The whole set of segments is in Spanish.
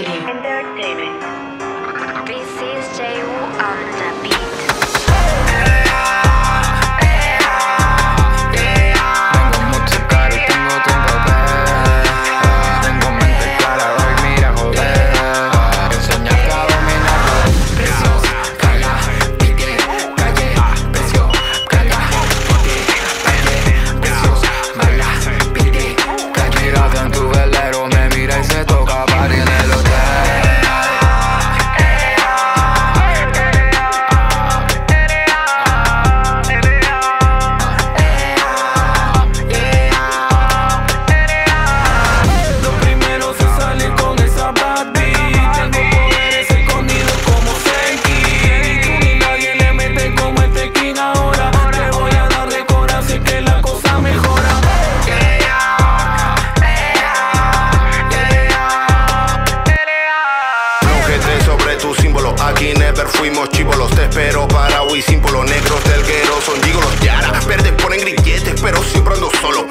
Entertainment. This is J.U. and Aquí never fuimos chivos, los te espero. Para símbolo Negros del guero son gigolos, yara. Verdes ponen grilletes, pero siempre ando solo.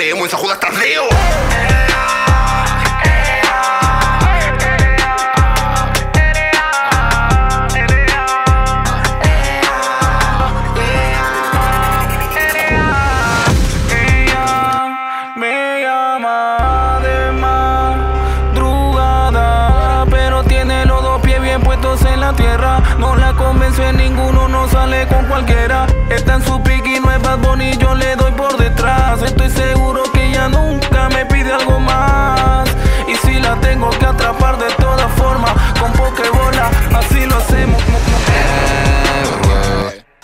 Esa juda está feo. Me llama de madrugada, pero tiene los dos pies bien puestos en la tierra. No la convence ninguno, no sale con cualquiera.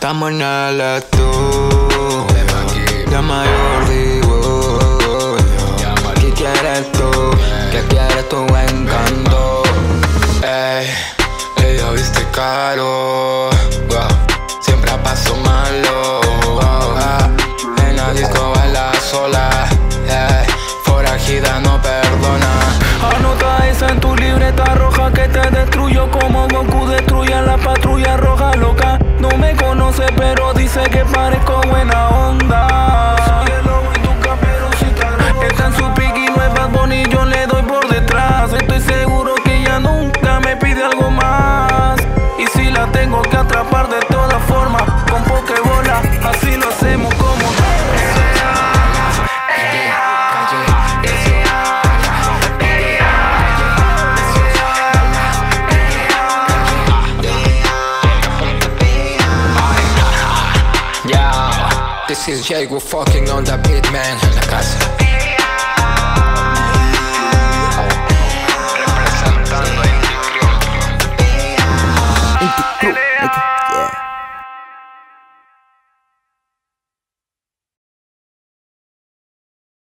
Estamos en el estudio De mayor digo ¿Qué quieres tú? ¿Qué quieres tú encanto? Ey, eh, ella viste caro. Siempre ha paso malo. Ah, en la disco baila sola eh, Ey, Forajida no perdona ah, Anota esa en tu libreta roja this is Diego fucking on the beat, man. La casa.